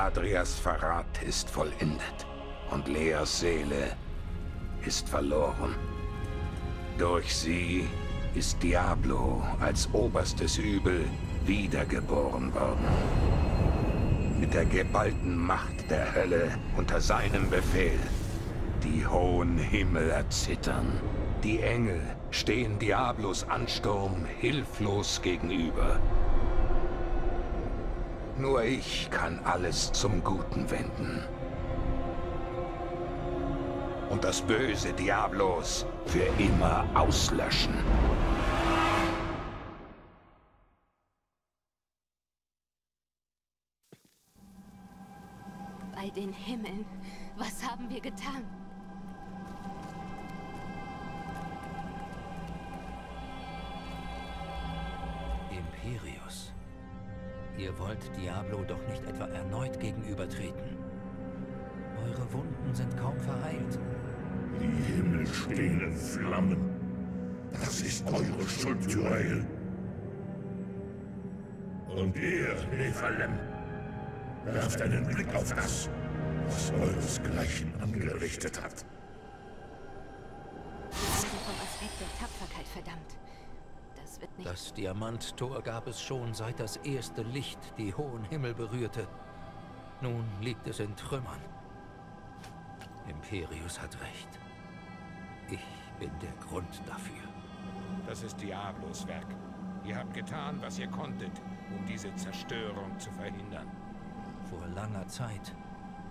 Adrias Verrat ist vollendet und Leas Seele ist verloren. Durch sie ist Diablo als oberstes Übel wiedergeboren worden. Mit der geballten Macht der Hölle unter seinem Befehl. Die hohen Himmel erzittern. Die Engel stehen Diablos Ansturm hilflos gegenüber. Nur ich kann alles zum Guten wenden. Und das böse Diablos für immer auslöschen. Bei den Himmeln, was haben wir getan? Imperius. Ihr wollt Diablo doch nicht etwa erneut gegenübertreten. Eure Wunden sind kaum verheilt. Die Himmel stehen in Flammen. Das ist eure Schuld, Tyrael. Und ihr, Nephalem, werft einen Blick auf das, was euresgleichen angerichtet hat. Werden vom Aspekt der Tapferkeit verdammt. Das wird nicht... Das Diamanttor gab es schon, seit das erste Licht die hohen Himmel berührte. Nun liegt es in Trümmern. Imperius hat recht. Ich bin der Grund dafür. Das ist Diablos Werk. Ihr habt getan, was ihr konntet, um diese Zerstörung zu verhindern. Vor langer Zeit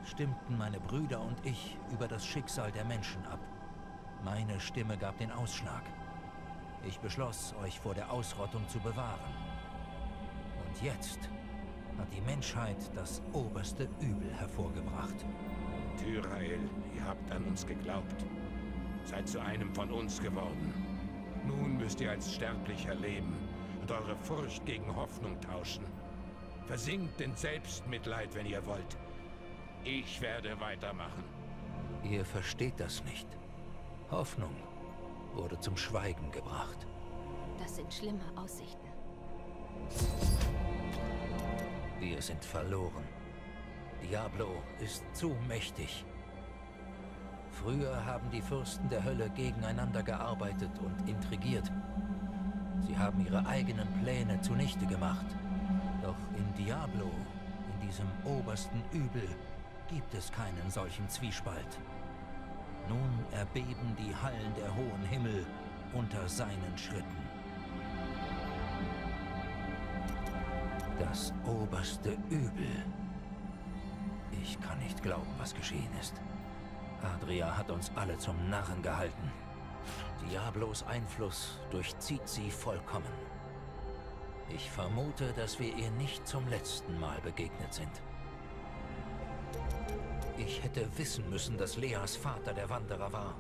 stimmten meine Brüder und ich über das Schicksal der Menschen ab. Meine Stimme gab den Ausschlag. Ich beschloss, euch vor der Ausrottung zu bewahren. Und jetzt hat die Menschheit das oberste Übel hervorgebracht. Tyrael, ihr habt an uns geglaubt. Seid zu einem von uns geworden. Nun müsst ihr als Sterblicher leben und eure Furcht gegen Hoffnung tauschen. Versinkt in Selbstmitleid, wenn ihr wollt. Ich werde weitermachen. Ihr versteht das nicht. Hoffnung wurde zum Schweigen gebracht. Das sind schlimme Aussichten. Wir sind verloren. Diablo ist zu mächtig. Früher haben die Fürsten der Hölle gegeneinander gearbeitet und intrigiert. Sie haben ihre eigenen Pläne zunichte gemacht. Doch in Diablo, in diesem obersten Übel, gibt es keinen solchen Zwiespalt. Nun erbeben die Hallen der hohen Himmel unter seinen Schritten. Das oberste Übel. Ich kann nicht glauben, was geschehen ist. Adria hat uns alle zum Narren gehalten. Diablos Einfluss durchzieht sie vollkommen. Ich vermute, dass wir ihr nicht zum letzten Mal begegnet sind. Ich hätte wissen müssen, dass Leas Vater der Wanderer war.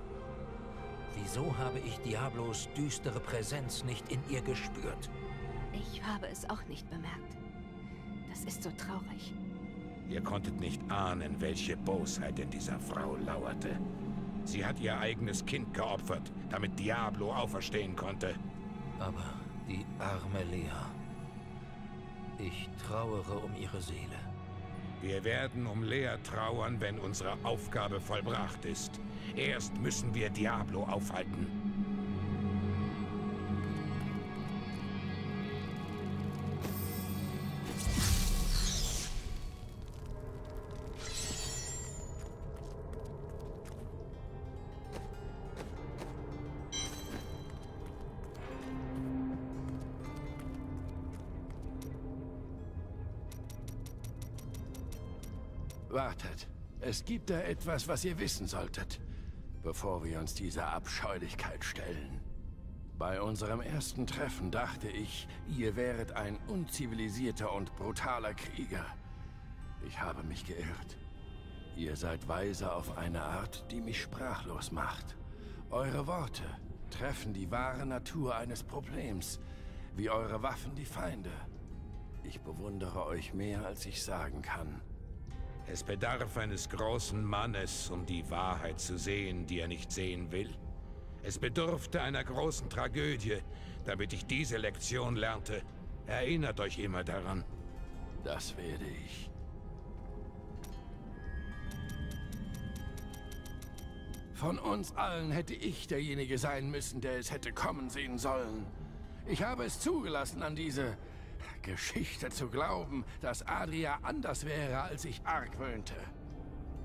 Wieso habe ich Diablos düstere Präsenz nicht in ihr gespürt? Ich habe es auch nicht bemerkt. Das ist so traurig. Ihr konntet nicht ahnen, welche Bosheit in dieser Frau lauerte. Sie hat ihr eigenes Kind geopfert, damit Diablo auferstehen konnte. Aber die arme Lea. Ich trauere um ihre Seele. Wir werden um Lea trauern, wenn unsere Aufgabe vollbracht ist. Erst müssen wir Diablo aufhalten. Wartet. Es gibt da etwas, was ihr wissen solltet, bevor wir uns dieser Abscheulichkeit stellen. Bei unserem ersten Treffen dachte ich, ihr wäret ein unzivilisierter und brutaler Krieger. Ich habe mich geirrt. Ihr seid weise auf eine Art, die mich sprachlos macht. Eure Worte treffen die wahre Natur eines Problems, wie eure Waffen die Feinde. Ich bewundere euch mehr, als ich sagen kann. Es bedarf eines großen Mannes, um die Wahrheit zu sehen, die er nicht sehen will. Es bedurfte einer großen Tragödie, damit ich diese Lektion lernte. Erinnert euch immer daran. Das werde ich. Von uns allen hätte ich derjenige sein müssen, der es hätte kommen sehen sollen. Ich habe es zugelassen, an diese Geschichte zu glauben, dass Adria anders wäre, als ich argwöhnte.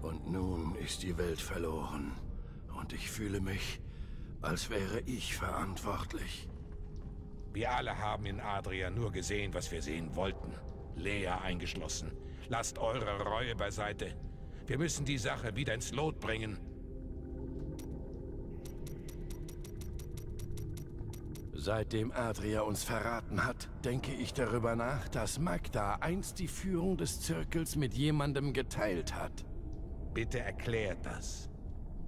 Und nun ist die Welt verloren. Und ich fühle mich, als wäre ich verantwortlich. Wir alle haben in Adria nur gesehen, was wir sehen wollten. Lea eingeschlossen. Lasst eure Reue beiseite. Wir müssen die Sache wieder ins Lot bringen. Seitdem Adria uns verraten hat, denke ich darüber nach, dass Magda einst die Führung des Zirkels mit jemandem geteilt hat. Bitte erklärt das.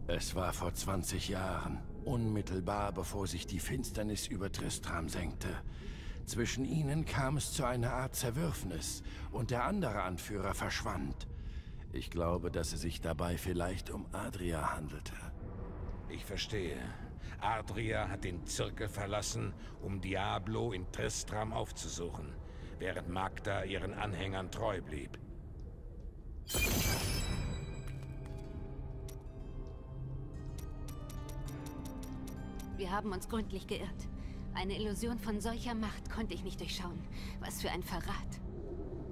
Es war vor 20 Jahren, unmittelbar bevor sich die Finsternis über Tristram senkte. Zwischen ihnen kam es zu einer Art Zerwürfnis und der andere Anführer verschwand. Ich glaube, dass es sich dabei vielleicht um Adria handelte. Ich verstehe. Adria hat den Zirkel verlassen, um Diablo in Tristram aufzusuchen, während Magda ihren Anhängern treu blieb. Wir haben uns gründlich geirrt. Eine Illusion von solcher Macht konnte ich nicht durchschauen. Was für ein Verrat.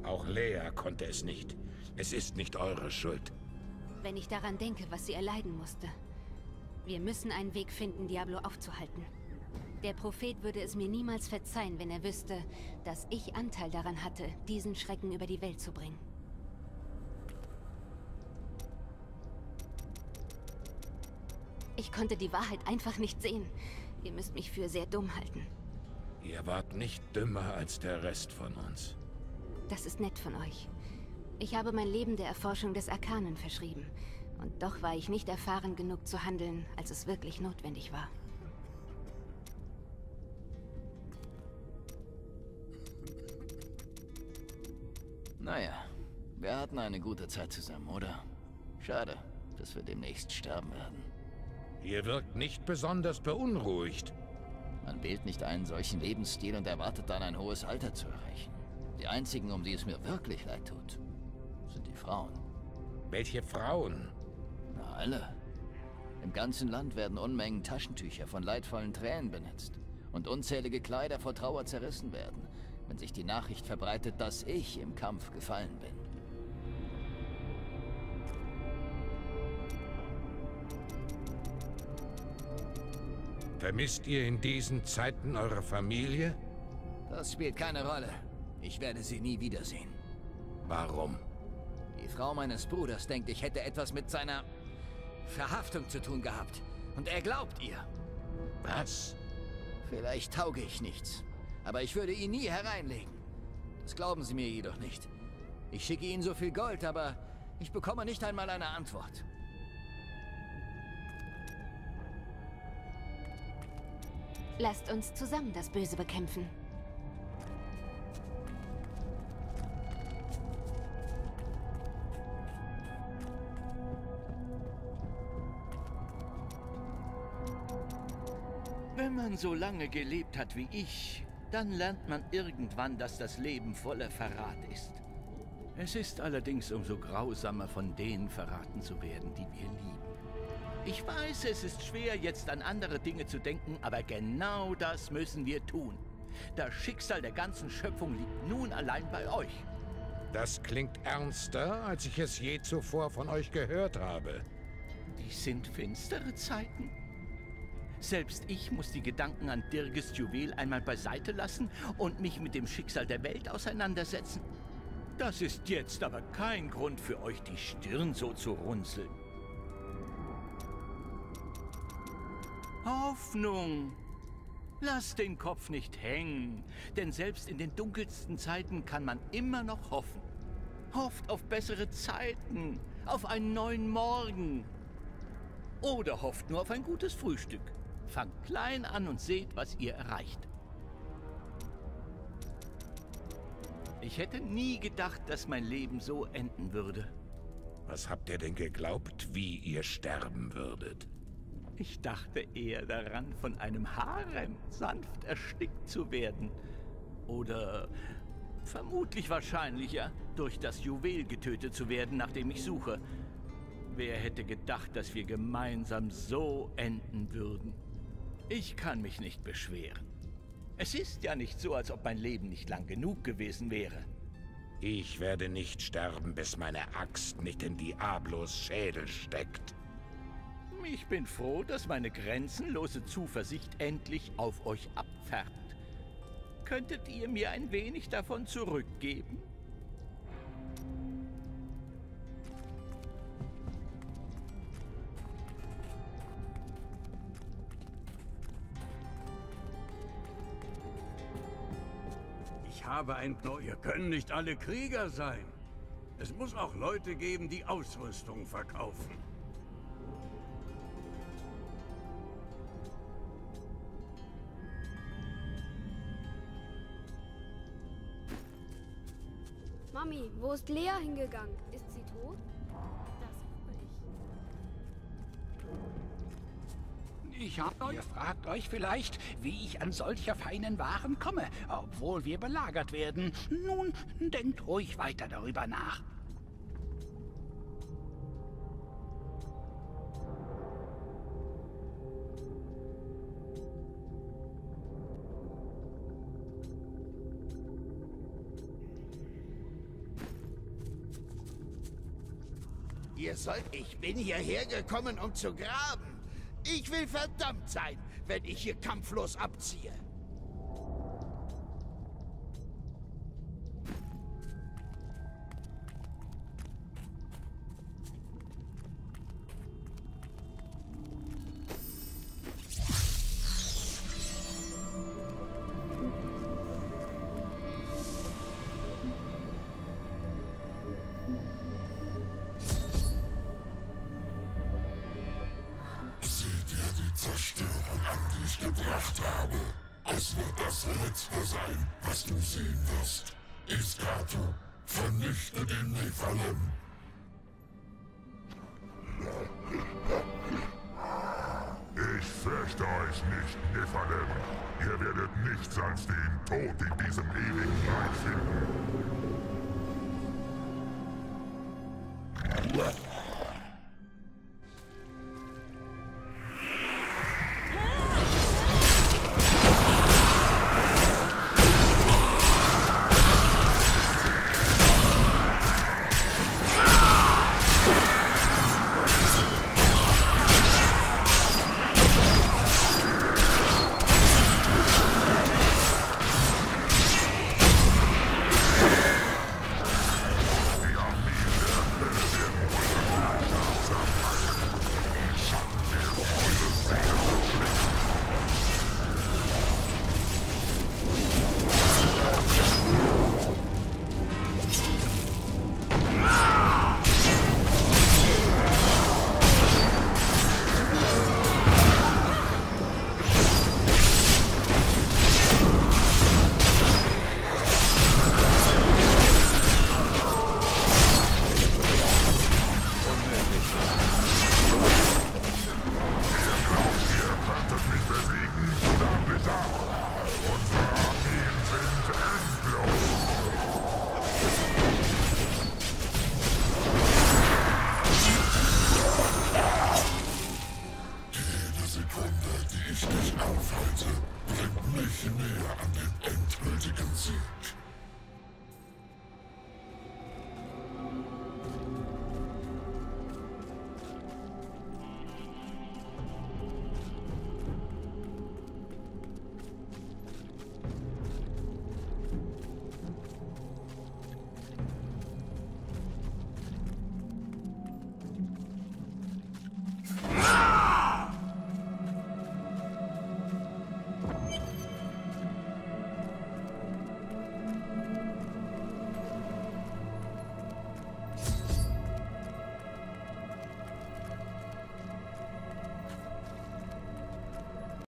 Auch Lea konnte es nicht. Es ist nicht eure Schuld. Wenn ich daran denke, was sie erleiden musste. Wir müssen einen Weg finden, Diablo aufzuhalten. Der Prophet würde es mir niemals verzeihen, wenn er wüsste, dass ich Anteil daran hatte, diesen Schrecken über die Welt zu bringen. Ich konnte die Wahrheit einfach nicht sehen. Ihr müsst mich für sehr dumm halten. Ihr wart nicht dümmer als der Rest von uns. Das ist nett von euch. Ich habe mein Leben der Erforschung des Arkanen verschrieben. Und doch war ich nicht erfahren genug zu handeln, als es wirklich notwendig war. Naja, wir hatten eine gute Zeit zusammen, oder? Schade, dass wir demnächst sterben werden. Ihr wirkt nicht besonders beunruhigt. Man wählt nicht einen solchen Lebensstil und erwartet dann ein hohes Alter zu erreichen. Die einzigen, um die es mir wirklich leid tut, sind die Frauen. Welche Frauen? Alle. Im ganzen Land werden Unmengen Taschentücher von leidvollen Tränen benutzt und unzählige Kleider vor Trauer zerrissen werden, wenn sich die Nachricht verbreitet, dass ich im Kampf gefallen bin. Vermisst ihr in diesen Zeiten eure Familie? Das spielt keine Rolle. Ich werde sie nie wiedersehen. Warum? Die Frau meines Bruders denkt, ich hätte etwas mit seiner Verhaftung zu tun gehabt. Und er glaubt ihr. Was? Vielleicht tauge ich nichts. Aber ich würde ihn nie hereinlegen. Das glauben sie mir jedoch nicht. Ich schicke ihnen so viel Gold, aber ich bekomme nicht einmal eine Antwort. Lasst uns zusammen das Böse bekämpfen. So lange gelebt hat wie ich, dann lernt man irgendwann, dass das Leben voller Verrat ist. Es ist allerdings umso grausamer, von denen verraten zu werden, die wir lieben. Ich weiß, es ist schwer, jetzt an andere Dinge zu denken, aber genau das müssen wir tun. Das Schicksal der ganzen Schöpfung liegt nun allein bei euch. Das klingt ernster, als ich es je zuvor von euch gehört habe. Dies sind finstere Zeiten. Selbst ich muss die Gedanken an Dirges Juwel einmal beiseite lassen und mich mit dem Schicksal der Welt auseinandersetzen. Das ist jetzt aber kein Grund für euch, die Stirn so zu runzeln. Hoffnung! Lasst den Kopf nicht hängen, denn selbst in den dunkelsten Zeiten kann man immer noch hoffen. Hofft auf bessere Zeiten, auf einen neuen Morgen. Oder hofft nur auf ein gutes Frühstück. Fangt klein an und seht, was ihr erreicht. Ich hätte nie gedacht, dass mein Leben so enden würde. Was habt ihr denn geglaubt, wie ihr sterben würdet? Ich dachte eher daran, von einem Harem sanft erstickt zu werden. Oder vermutlich wahrscheinlicher, durch das Juwel getötet zu werden, nach dem ich suche. Wer hätte gedacht, dass wir gemeinsam so enden würden? Ich kann mich nicht beschweren. Es ist ja nicht so, als ob mein Leben nicht lang genug gewesen wäre. Ich werde nicht sterben, bis meine Axt nicht in Diablos Schädel steckt. Ich bin froh, dass meine grenzenlose Zuversicht endlich auf euch abfärbt. Könntet ihr mir ein wenig davon zurückgeben? Habe ein... No, ihr können nicht alle Krieger sein. Es muss auch Leute geben, die Ausrüstung verkaufen. Mami, wo ist Lea hingegangen? Ist sie tot? Ich. Ich hab euch... Ihr fragt euch vielleicht, wie ich an solcher feinen Waren komme, obwohl wir belagert werden. Nun, denkt ruhig weiter darüber nach. Ihr sollt... Ich bin hierher gekommen, um zu graben. Ich will verdammt sein, wenn ich hier kampflos abziehe. Sehen wirst. Iskatu, vernichte den Nephalem. Ich fürchte euch nicht, Nephalem. Ihr werdet nichts als den Tod in diesem ewigen Leid finden.